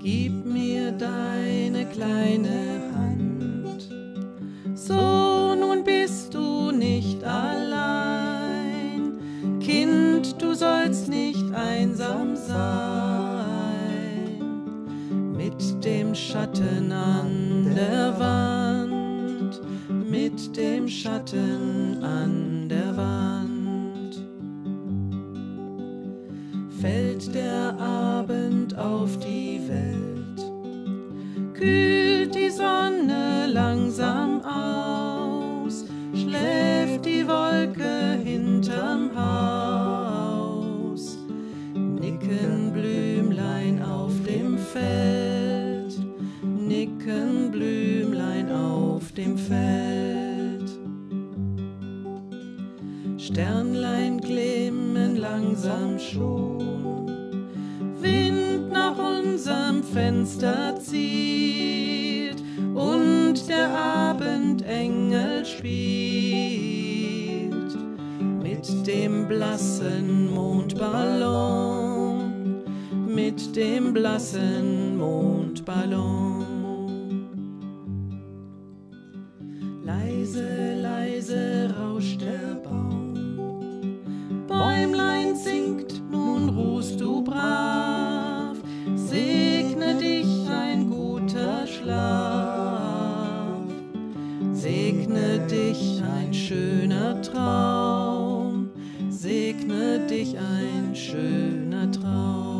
Gib mir deine kleine Hand. So, nun bist du nicht allein. Kind, du sollst nicht einsam sein. Mit dem Schatten an der Wand. Mit dem Schatten an der Wand. Fällt der Abend auf die Welt, kühlt die Sonne langsam aus, schläft die Wolke hinterm Haus, nicken Blümlein auf dem Feld, nicken Blümlein auf dem Feld. Sternlein glimmen langsam schon. Wind nach unserem Fenster zieht und der Abendengel spielt mit dem blassen Mondballon, mit dem blassen Mondballon. Leise, Bäumlein singt, nun ruhst du brav. Segne dich ein guter Schlaf. Segne dich ein schöner Traum. Segne dich ein schöner Traum.